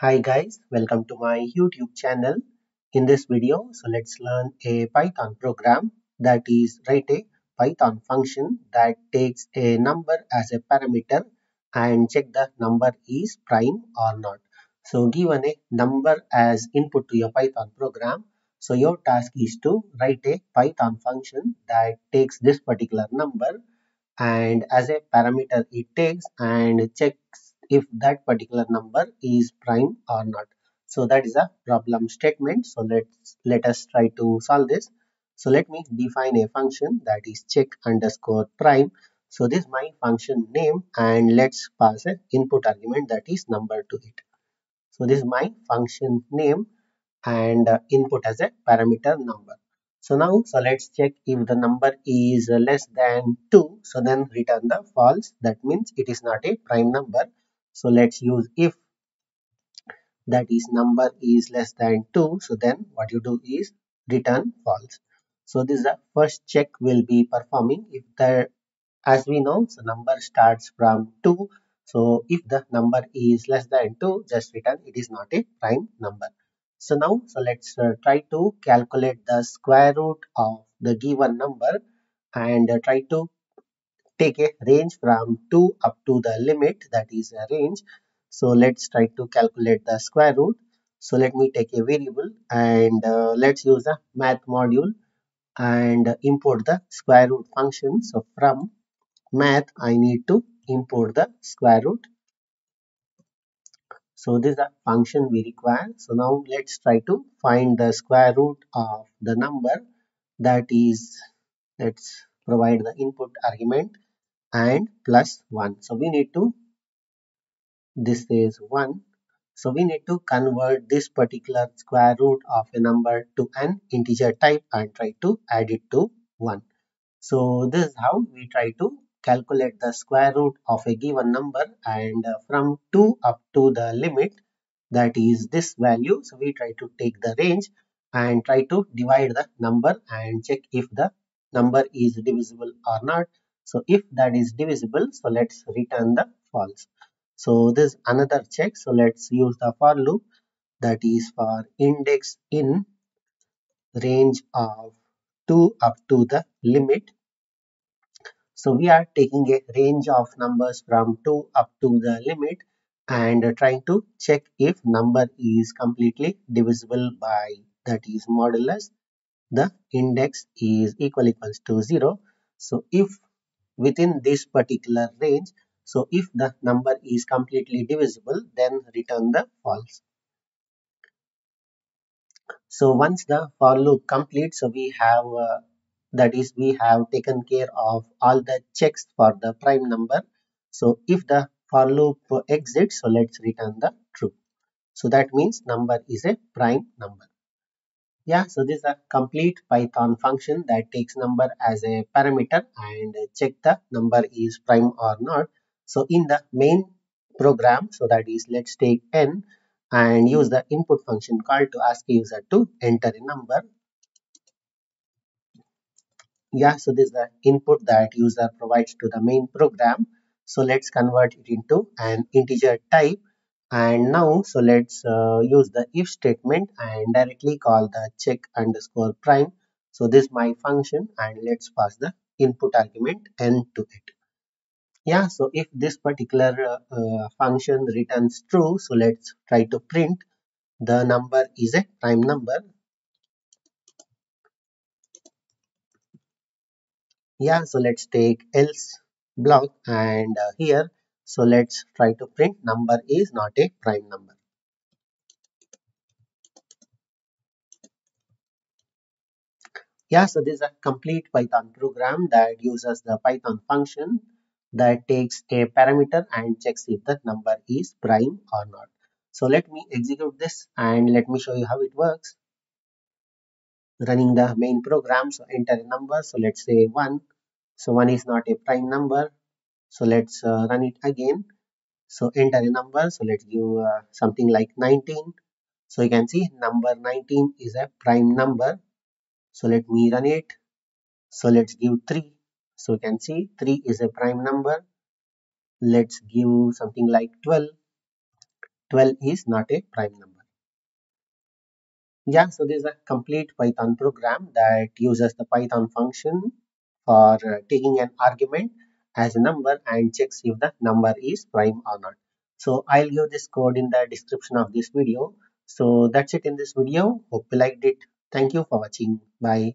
Hi guys, welcome to my YouTube channel. In this video, so let's learn a Python program that is write a Python function that takes a number as a parameter and check the number is prime or not. So given a number as input to your Python program, so your task is to write a Python function that takes this particular number and as a parameter it takes and checks if that particular number is prime or not. So that is a problem statement. So let's let us try to solve this. So let me define a function that is check underscore prime. So this is my function name and let's pass an input argument that is number to it. So this is my function name and uh, input as a parameter number. So now, so let's check if the number is less than 2. So then return the false. That means it is not a prime number. So let's use if that is number is less than 2. So then what you do is return false. So this is the first check will be performing if the as we know the number starts from 2. So if the number is less than 2 just return it is not a prime number. So now so let's uh, try to calculate the square root of the given number and uh, try to take a range from 2 up to the limit that is a range. So let's try to calculate the square root. So let me take a variable and uh, let's use the math module and import the square root function. So from math I need to import the square root. So this is the function we require. So now let's try to find the square root of the number that is let's provide the input argument and plus 1. So we need to, this is 1. So we need to convert this particular square root of a number to an integer type and try to add it to 1. So this is how we try to calculate the square root of a given number and uh, from 2 up to the limit that is this value. So we try to take the range and try to divide the number and check if the number is divisible or not so if that is divisible, so let's return the false. So this is another check. So let's use the for loop that is for index in range of 2 up to the limit. So we are taking a range of numbers from 2 up to the limit and trying to check if number is completely divisible by that is modulus the index is equal equals to 0. So if within this particular range. So if the number is completely divisible, then return the false. So once the for loop completes, so we have uh, that is we have taken care of all the checks for the prime number. So if the for loop exits, so let's return the true. So that means number is a prime number. Yeah, so this is a complete Python function that takes number as a parameter and check the number is prime or not. So in the main program, so that is let's take n and use the input function call to ask user to enter a number. Yeah, so this is the input that user provides to the main program. So let's convert it into an integer type and now so let's uh, use the if statement and directly call the check underscore prime. So this is my function and let's pass the input argument n to it. Yeah so if this particular uh, function returns true so let's try to print. The number is a prime number. Yeah so let's take else block and uh, here so let's try to print number is not a prime number Yeah, so this is a complete Python program that uses the Python function that takes a parameter and checks if the number is prime or not. So let me execute this and let me show you how it works. Running the main program, so enter a number. So let's say 1. So 1 is not a prime number. So let's uh, run it again. So enter a number. So let's give uh, something like 19. So you can see number 19 is a prime number so let me run it. So let's give 3. So you can see 3 is a prime number. Let's give something like 12. 12 is not a prime number. Yeah, so this is a complete Python program that uses the Python function for uh, taking an argument as a number and checks if the number is prime or not. So I'll give this code in the description of this video. So that's it in this video. Hope you liked it. Thank you for watching. Bye.